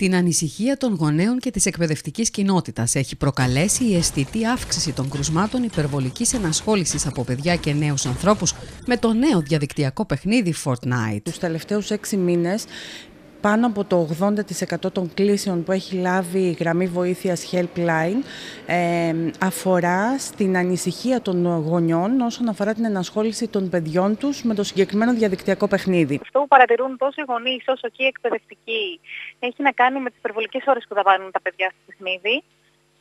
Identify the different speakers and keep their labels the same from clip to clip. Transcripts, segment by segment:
Speaker 1: Την ανησυχία των γονέων και της εκπαιδευτικής κοινότητας έχει προκαλέσει η αισθητή αύξηση των κρουσμάτων υπερβολικής ενασχόλησης από παιδιά και νέους ανθρώπους με το νέο διαδικτυακό παιχνίδι Fortnite.
Speaker 2: Τους τελευταίους έξι μήνες πάνω από το 80% των κλήσεων που έχει λάβει η γραμμή βοήθειας Helpline ε, αφορά στην ανησυχία των γονιών όσον αφορά την ενασχόληση των παιδιών τους με το συγκεκριμένο διαδικτυακό παιχνίδι.
Speaker 3: Αυτό που παρατηρούν τόσο οι γονείς όσο και οι εκπαιδευτικοί έχει να κάνει με τις υπερβολικές ώρες που δαπάνουν τα παιδιά στο παιχνίδι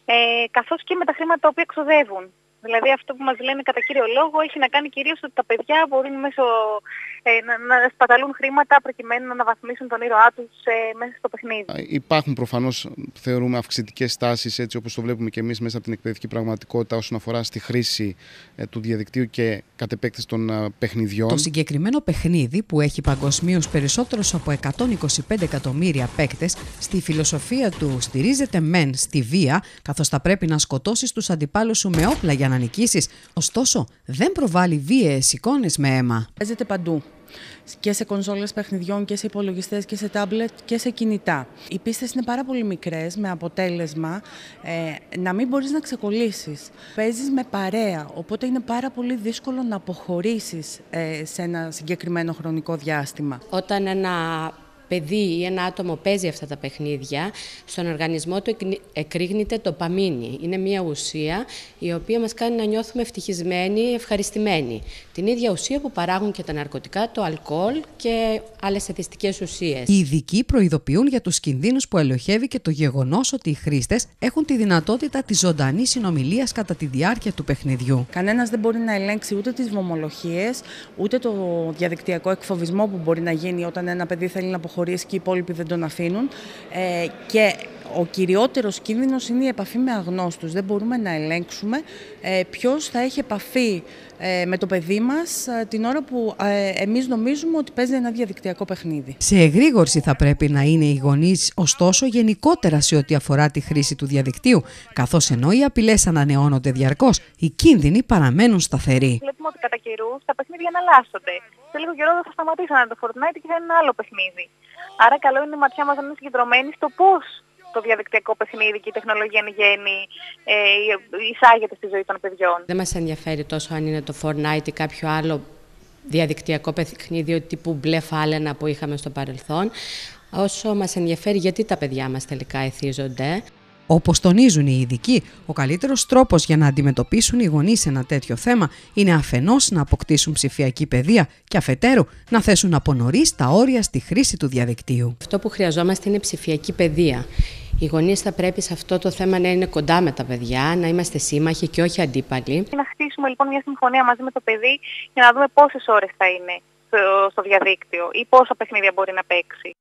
Speaker 3: ε, καθώς και με τα χρήματα τα οποία εξοδεύουν. Δηλαδή αυτό που μας λένε κατά κύριο λόγο έχει να κάνει κυρίως ότι τα παιδιά μπορούν μέσω, ε, να, να σπαταλούν χρήματα προκειμένου να αναβαθμίσουν τον ήρωά τους ε, μέσα στο παιχνίδι.
Speaker 4: Υπάρχουν προφανώς, θεωρούμε, αυξητικές τάσεις έτσι όπως το βλέπουμε και εμείς μέσα από την εκπαιδευτική πραγματικότητα όσον αφορά στη χρήση ε, του διαδικτύου και κατ' επέκταση των ε, παιχνιδιών.
Speaker 1: Το συγκεκριμένο παιχνίδι που έχει παγκοσμίως περισσότερους από 125 εκατομμύρια παίκτες, στη φιλοσοφία του στηρίζεται μεν στη βία, καθώς θα πρέπει να σκοτώσεις τους αντιπάλους σου με όπλα για να νικήσεις. Ωστόσο, δεν προβάλλει βίαιες εικόνες με αίμα.
Speaker 2: Παίζεται παντού και σε κονσόλες παιχνιδιών και σε υπολογιστές και σε τάμπλετ και σε κινητά. Οι πίστες είναι πάρα πολύ μικρές με αποτέλεσμα ε, να μην μπορείς να ξεκολλήσεις. Παίζεις με παρέα, οπότε είναι πάρα πολύ δύσκολο να αποχωρήσεις ε, σε ένα συγκεκριμένο χρονικό διάστημα.
Speaker 5: Όταν ένα παιδί ή ένα άτομο παίζει αυτά τα παιχνίδια, στον οργανισμό του εκρήγνεται το παμίνι. Είναι μια ουσία η οποία μας κάνει να νιώθουμε ευτυχισμένοι, ευχαριστημένοι. Την ίδια ουσία που παράγουν και τα ναρκωτικά, το αλκοόλ και άλλες εθιστικές ουσίες.
Speaker 1: Οι ειδικοί προειδοποιούν για τους κινδύνους που ελοχεύει και το γεγονός ότι οι χρήστες έχουν τη δυνατότητα της ζωντανής συνομιλίας κατά τη διάρκεια του παιχνιδιού.
Speaker 2: Κανένας δεν μπορεί να ελέγξει ούτε τις βομολογίες, ούτε το διαδικτυακό εκφοβισμό που μπορεί να γίνει όταν ένα παιδί θέλει να αποχωρήσει και οι υπόλοιποι δεν τον αφήνουν. Ε, και ο κυριότερος κίνδυνος είναι η επαφή με αγνώστους. Δεν μπορούμε να ελέγξουμε ε, ποιος θα έχει επαφή ε, με το παιδί μας ε, την ώρα που ε, εμείς νομίζουμε ότι παίζει ένα διαδικτυακό παιχνίδι.
Speaker 1: Σε εγρήγορση θα πρέπει να είναι οι γονείς, ωστόσο γενικότερα σε ό,τι αφορά τη χρήση του διαδικτύου, καθώς ενώ οι απειλές ανανεώνονται διαρκώς, οι κίνδυνοι παραμένουν σταθεροί.
Speaker 3: Βλέπουμε ότι κατά καιρού τα παιχνίδια αναλλάσσονται. Σε λίγο καιρό θα σταματήσουν το Fortnite και θα είναι ένα άλλο παιχνίδι. Άρα καλό είναι η ματιά μας να είναι συγκεντρωμένη στο πώς το διαδικτυακό παιχνίδι και η τεχνολογία εν γέννη ε, εισάγεται στη ζωή των παιδιών.
Speaker 5: Δεν μας ενδιαφέρει τόσο αν είναι το Fortnite ή κάποιο άλλο διαδικτυακό παιχνίδι τύπου μπλε φάλαινα που είχαμε στο παρελθόν, όσο μας ενδιαφέρει γιατί τα παιδιά μας τελικά εθίζονται.
Speaker 1: Όπως τονίζουν οι ειδικοί, ο καλύτερος τρόπος για να αντιμετωπίσουν οι γονείς ένα τέτοιο θέμα είναι αφενός να αποκτήσουν ψηφιακή παιδεία και αφετέρου να θέσουν από νωρίς τα όρια στη χρήση του διαδικτύου.
Speaker 5: Αυτό που χρειαζόμαστε είναι ψηφιακή παιδεία. Οι γονείς θα πρέπει σε αυτό το θέμα να είναι κοντά με τα παιδιά, να είμαστε σύμμαχοι και όχι αντίπαλοι.
Speaker 3: Να χτίσουμε λοιπόν μια συμφωνία μαζί με το παιδί για να δούμε πόσες ώρες θα είναι στο διαδίκτυο ή πόσα παιχνίδια μπορεί να παίξει.